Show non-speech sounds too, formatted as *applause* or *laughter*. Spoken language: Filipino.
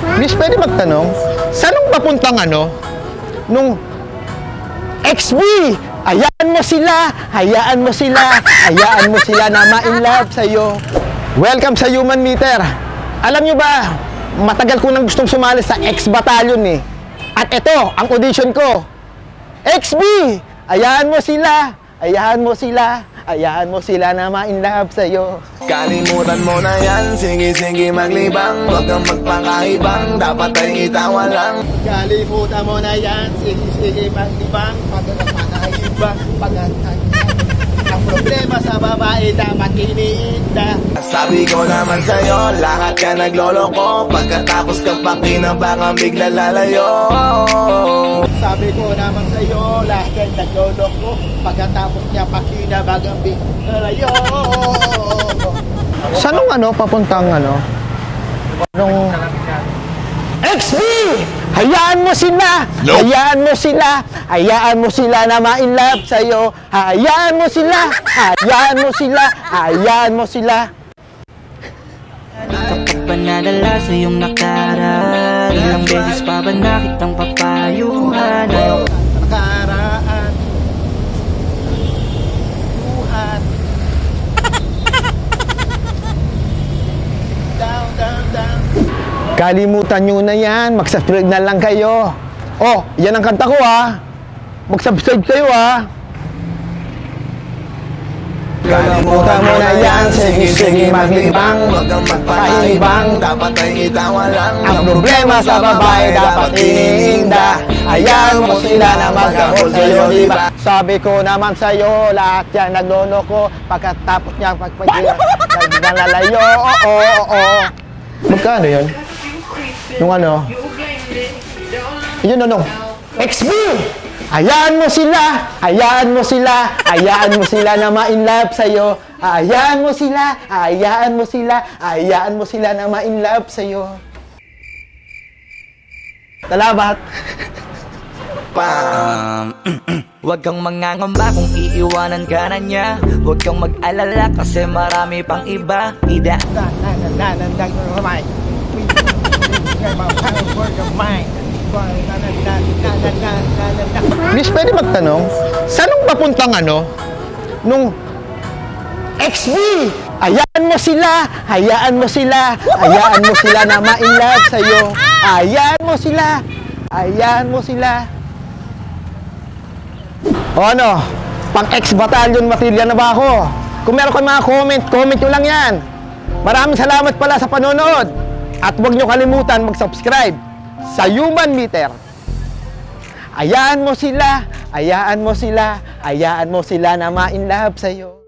Miss, pwede magtanong, saan nung papuntang ano? Nung XB! Hayaan mo sila! Hayaan mo sila! Hayaan mo sila na ma-in love sa'yo. Welcome sa Human Meter. Alam nyo ba, matagal ko nang gustong sumali sa X Battalion eh. At ito, ang audition ko. XB! Hayaan mo sila! Hayaan mo sila! Hayaan mo sila na ma-in love sa'yo. Kalimutan mo na yan, sige-sige maglibang Huwag kang magpakaibang, dapat ay itawa lang Kalimutan mo na yan, sige-sige maglibang, pagkakanaibang, pagkakanaibang. Ang problema sa babae, dapat iniinda. Sabi ko naman sa'yo, lahat ka nagloloko Pagkatapos ka pakinabangan, bigla lalayo Sabi ko naman sa'yo, lahat ay naglolok ko. Pagkatapos niya pakinabagang biglayo. Saan nung ano, papuntang ano? Nung... XB! Hayaan mo sila! Hayaan mo sila! Hayaan mo sila na ma-in love sa'yo! Hayaan mo sila! Hayaan mo sila! Hayaan mo sila! Kapag ba nadala sa iyong nakaraan Ilang beses pa ba nakitang papayuhan Kalimutan nyo na yan, mag-subscribe na lang kayo. Oh, yan ang kanta ko ah Mag-subscribe kayo ah Kalimutan mo na yan, sige-sige maglibang Huwag kang magpakaibang, dapat ay itawa lang Ang problema sa babae dapat iniinda Hayaan mo sila na magkahol sa'yo, di ba? Sabi ko naman sa'yo, lahat yan nagloloko. Pagkatapos niya pagpagila, *laughs* nalalayo, oo, oo, oo. Magkano yun? Yung ano? Yun ano? XB! Hayaan mo sila! Hayaan mo sila! Hayaan mo sila na ma-in love sa'yo! Hayaan mo sila! Hayaan mo sila! Hayaan mo sila na ma-in love sa'yo! Salamat! Um, Huwag kang mangangamba kung iiwanan ka na niya Huwag kang mag-alala kasi marami pang iba Ida Miss, pwede magtanong, saan nung papuntang ano? Nung XB! Hayaan mo sila! Hayaan mo sila! Hayaan mo sila na ma-in love sa'yo! Hayaan mo sila! Hayaan mo sila! O ano? Pang ex-battalion material na ba ako? Kung meron kang mga comment, comment nyo lang yan! Maraming salamat pala sa panonood! At huwag nyo kalimutan mag-subscribe sa Human Meter. Ayaan mo sila, ayaan mo sila, ayaan mo sila na ma-in love sa'yo.